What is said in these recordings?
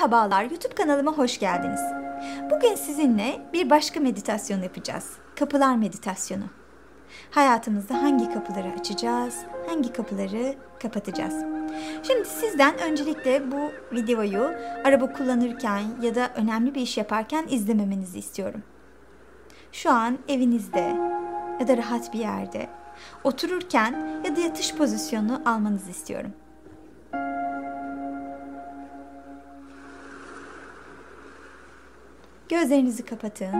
Merhabalar, YouTube kanalıma hoş geldiniz. Bugün sizinle bir başka meditasyon yapacağız. Kapılar meditasyonu. Hayatımızda hangi kapıları açacağız, hangi kapıları kapatacağız? Şimdi sizden öncelikle bu videoyu araba kullanırken ya da önemli bir iş yaparken izlememenizi istiyorum. Şu an evinizde ya da rahat bir yerde otururken ya da yatış pozisyonu almanızı istiyorum. Gözlerinizi kapatın.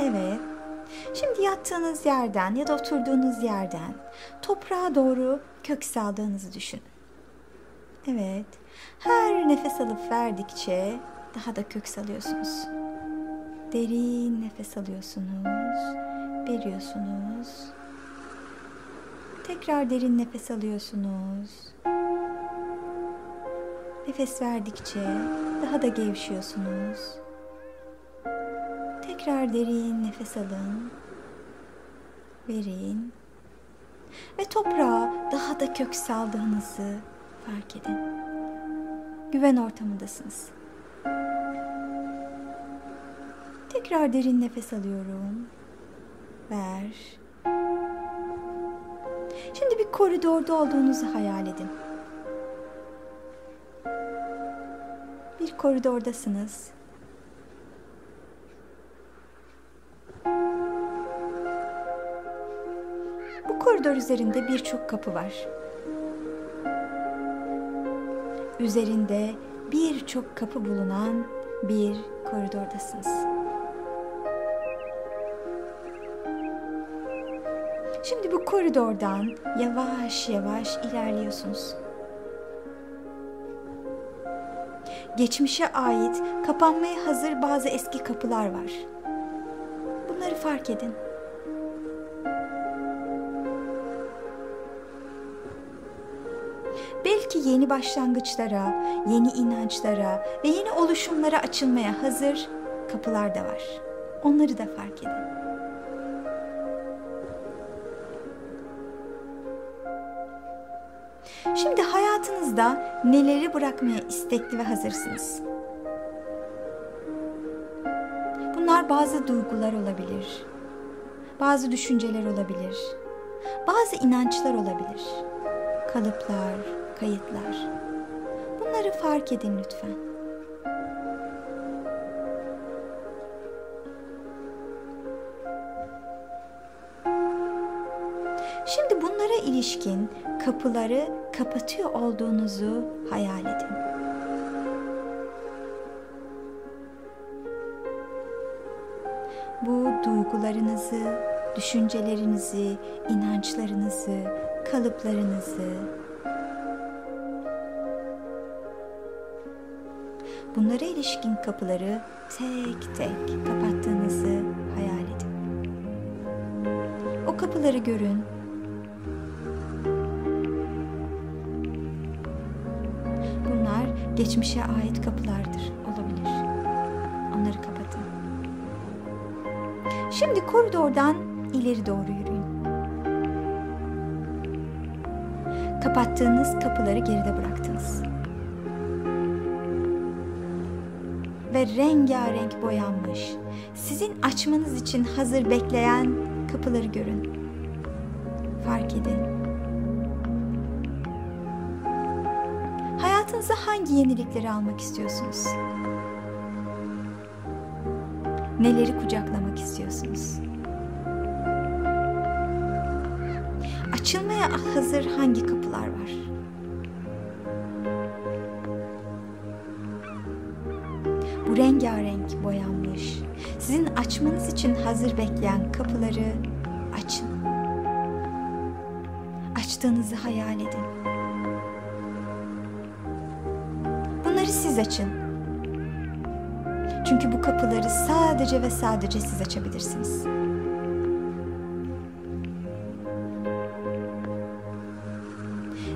Evet. Şimdi yattığınız yerden ya da oturduğunuz yerden toprağa doğru kök saldığınızı düşünün. Evet. Her nefes alıp verdikçe daha da kök salıyorsunuz. Derin nefes alıyorsunuz, veriyorsunuz. Tekrar derin nefes alıyorsunuz. Nefes verdikçe daha da gevşiyorsunuz. Tekrar derin nefes alın. Verin. Ve toprağa daha da kök saldığınızı fark edin. Güven ortamındasınız. Tekrar derin nefes alıyorum. Ver. Şimdi bir koridorda olduğunuzu hayal edin. Bir koridordasınız. Bu koridor üzerinde birçok kapı var. Üzerinde birçok kapı bulunan bir koridordasınız. Şimdi bu koridordan yavaş yavaş ilerliyorsunuz. Geçmişe ait kapanmaya hazır bazı eski kapılar var. Bunları fark edin. Belki yeni başlangıçlara, yeni inançlara ve yeni oluşumlara açılmaya hazır kapılar da var. Onları da fark edin. Hayatınızda neleri bırakmaya istekli ve hazırsınız? Bunlar bazı duygular olabilir. Bazı düşünceler olabilir. Bazı inançlar olabilir. Kalıplar, kayıtlar. Bunları fark edin lütfen. İlişkin kapıları kapatıyor olduğunuzu hayal edin. Bu duygularınızı, düşüncelerinizi, inançlarınızı, kalıplarınızı bunlara ilişkin kapıları tek tek kapattığınızı hayal edin. O kapıları görün geçmişe ait kapılardır olabilir. Onları kapatın. Şimdi koridordan ileri doğru yürüyün. Kapattığınız kapıları geride bıraktınız. Ve rengarenk boyanmış, sizin açmanız için hazır bekleyen kapıları görün. Fark edin Hayatınıza hangi yenilikleri almak istiyorsunuz? Neleri kucaklamak istiyorsunuz? Açılmaya hazır hangi kapılar var? Bu rengarenk boyanmış, sizin açmanız için hazır bekleyen kapıları açın. Açtığınızı hayal edin. Siz açın. Çünkü bu kapıları sadece ve sadece siz açabilirsiniz.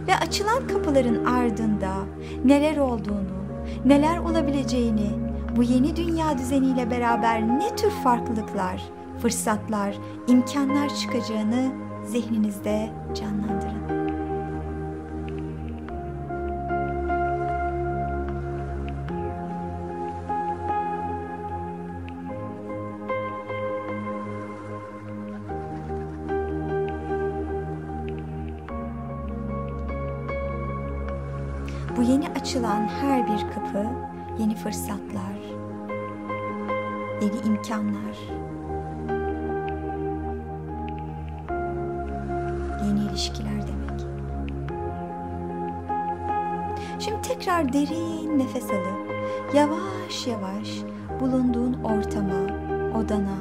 Ve açılan kapıların ardında neler olduğunu, neler olabileceğini, bu yeni dünya düzeniyle beraber ne tür farklılıklar, fırsatlar, imkanlar çıkacağını zihninizde canlandırın. Bu yeni açılan her bir kapı yeni fırsatlar, yeni imkanlar, yeni ilişkiler demek. Şimdi tekrar derin nefes alıp yavaş yavaş bulunduğun ortama, odana,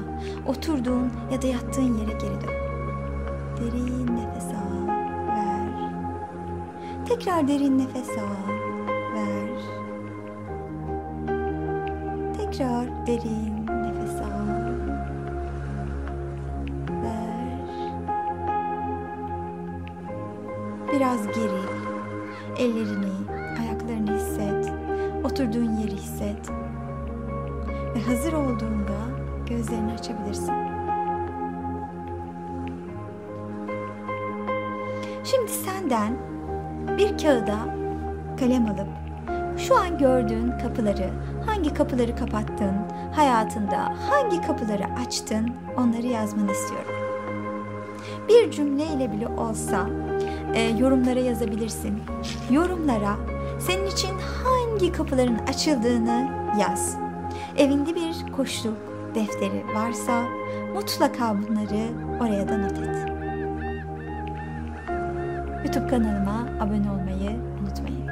oturduğun ya da yattığın yere geri dön. Derin nefes al. Tekrar derin nefes al, ver. Tekrar derin nefes al, ver. Biraz geril. Ellerini, ayaklarını hisset. Oturduğun yeri hisset. Ve hazır olduğunda gözlerini açabilirsin. Şimdi senden bir kağıda kalem alıp şu an gördüğün kapıları, hangi kapıları kapattın, hayatında hangi kapıları açtın onları yazmanı istiyorum. Bir cümleyle bile olsa e, yorumlara yazabilirsin. Yorumlara senin için hangi kapıların açıldığını yaz. Evinde bir koşuluk defteri varsa mutlaka bunları oraya da not et. YouTube kanalıma abone olmayı unutmayın.